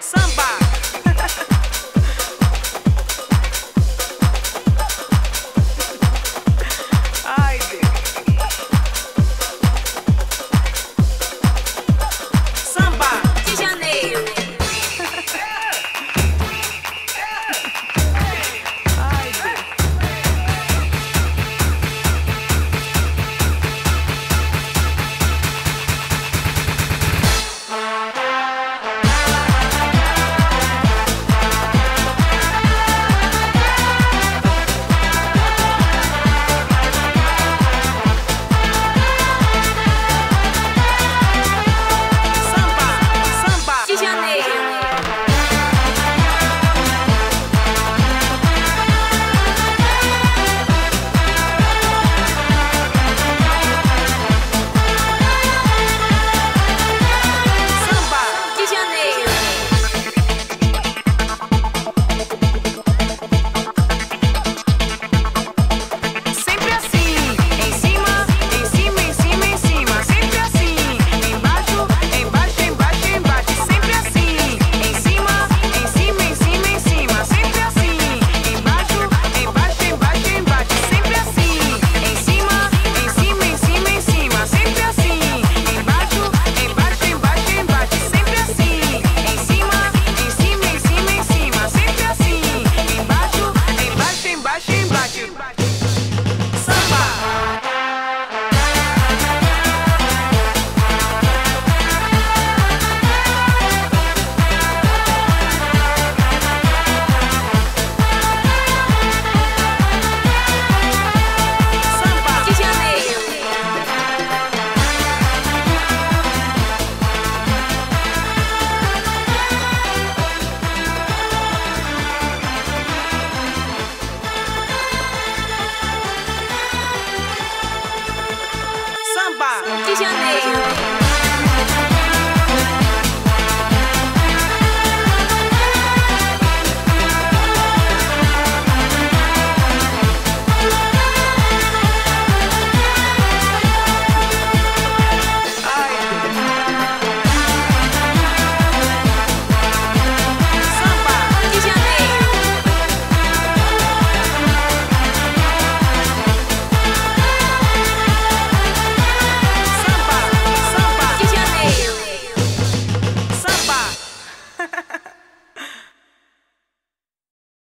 Samba.